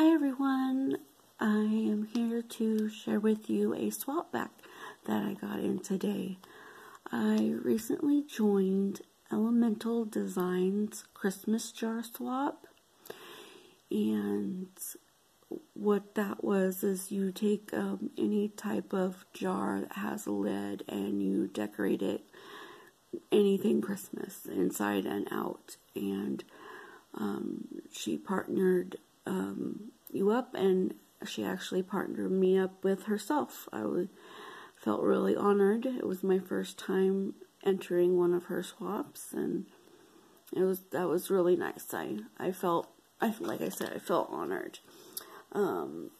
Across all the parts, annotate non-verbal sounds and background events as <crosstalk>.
Hi everyone, I am here to share with you a swap back that I got in today. I recently joined Elemental Designs Christmas Jar Swap and what that was is you take um, any type of jar that has a lid and you decorate it anything Christmas inside and out and um, she partnered um, you up, and she actually partnered me up with herself. I was, felt really honored. It was my first time entering one of her swaps, and it was that was really nice. I I felt I like I said I felt honored. Um,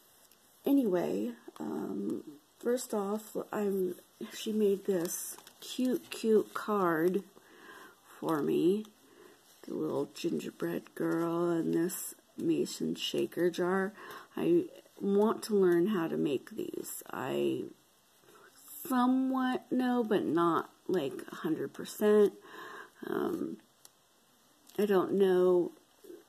anyway, um, first off, I'm she made this cute cute card for me. The little gingerbread girl and this mason shaker jar. I want to learn how to make these. I somewhat know, but not like 100%. Um, I don't know.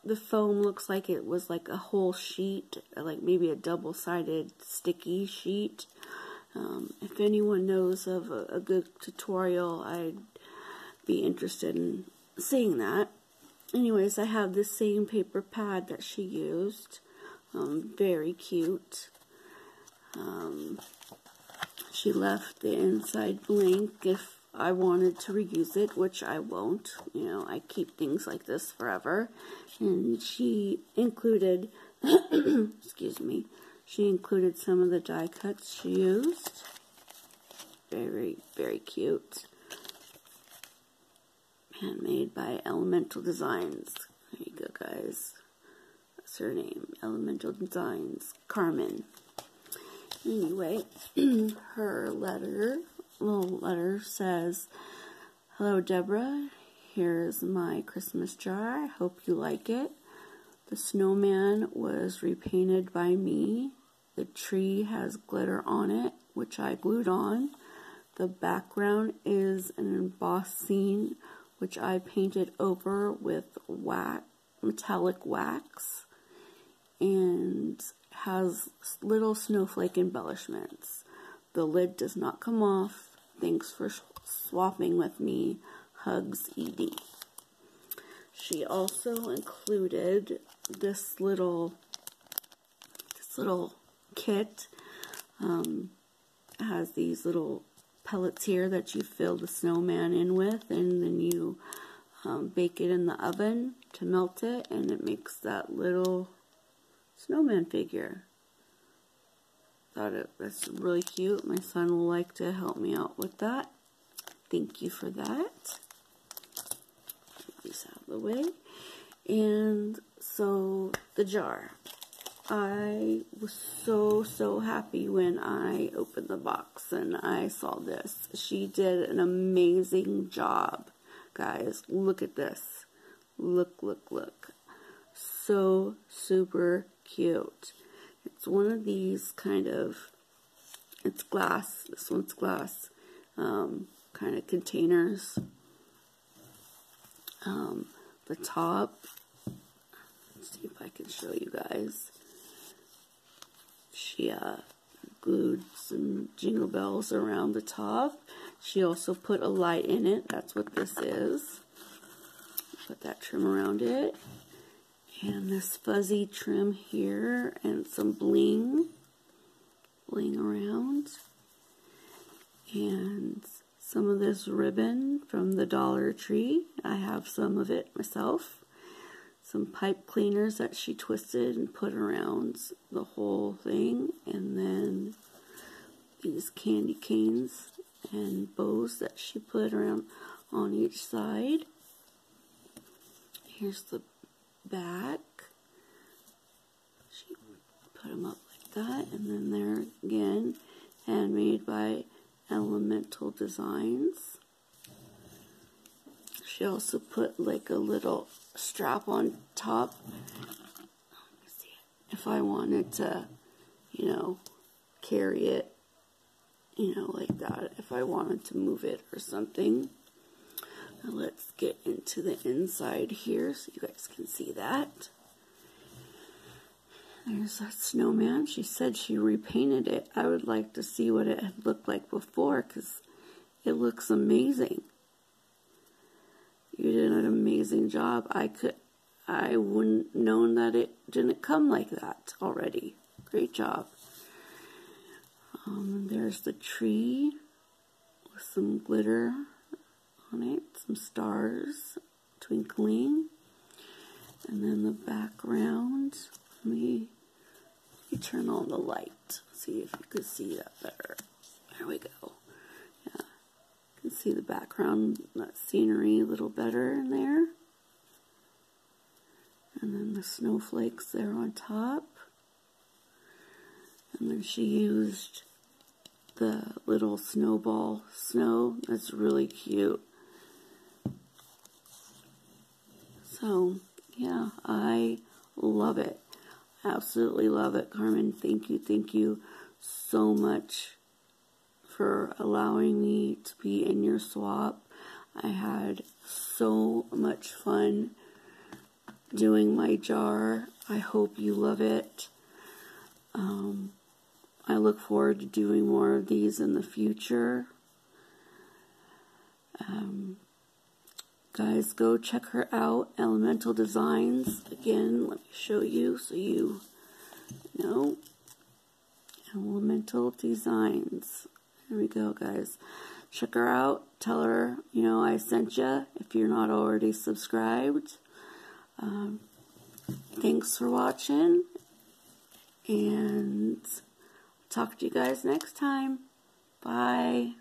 The foam looks like it was like a whole sheet, like maybe a double-sided sticky sheet. Um, if anyone knows of a, a good tutorial, I'd be interested in seeing that anyways, I have the same paper pad that she used. Um, very cute. Um, she left the inside blank if I wanted to reuse it, which I won't. You know, I keep things like this forever. And she included, <coughs> excuse me, she included some of the die cuts she used. Very, very cute handmade by Elemental Designs. There you go, guys. That's her name, Elemental Designs, Carmen. Anyway, <clears throat> her letter, little letter says, Hello, Deborah. Here's my Christmas jar. I hope you like it. The snowman was repainted by me. The tree has glitter on it, which I glued on. The background is an embossed scene which I painted over with wax, metallic wax and has little snowflake embellishments. The lid does not come off. Thanks for swapping with me. Hugs, ED. She also included this little this little kit. Um, has these little pellets here that you fill the snowman in with and then you um, bake it in the oven to melt it and it makes that little snowman figure. Thought it that's really cute. My son will like to help me out with that. Thank you for that. Get out of the way. And so the jar. I was so, so happy when I opened the box and I saw this. She did an amazing job. Guys, look at this. Look, look, look. So super cute. It's one of these kind of, it's glass. This one's glass. Um, kind of containers. Um, the top. Let's see if I can show you guys she uh, glued some jingle bells around the top. She also put a light in it. That's what this is. Put that trim around it. And this fuzzy trim here and some bling. Bling around. And some of this ribbon from the Dollar Tree. I have some of it myself some pipe cleaners that she twisted and put around the whole thing and then these candy canes and bows that she put around on each side. Here's the back. She put them up like that and then there again handmade by Elemental Designs. She also put like a little strap on top. If I wanted to, you know, carry it, you know, like that. If I wanted to move it or something. Now let's get into the inside here so you guys can see that. There's that snowman. She said she repainted it. I would like to see what it had looked like before because it looks amazing. Amazing job. I could, I wouldn't known that it didn't come like that already. Great job. Um, there's the tree with some glitter on it, some stars twinkling. And then the background, let me, let me turn on the light, see if you could see that better. There we go. See the background, scenery a little better in there. And then the snowflakes there on top. And then she used the little snowball snow. That's really cute. So, yeah, I love it. Absolutely love it, Carmen. Thank you, thank you so much for allowing me to be in your swap. I had so much fun doing my jar. I hope you love it. Um, I look forward to doing more of these in the future. Um, guys, go check her out. Elemental Designs. Again, let me show you so you know. Elemental Designs. There we go, guys. Check her out. Tell her, you know, I sent you if you're not already subscribed. Um, thanks for watching. And talk to you guys next time. Bye.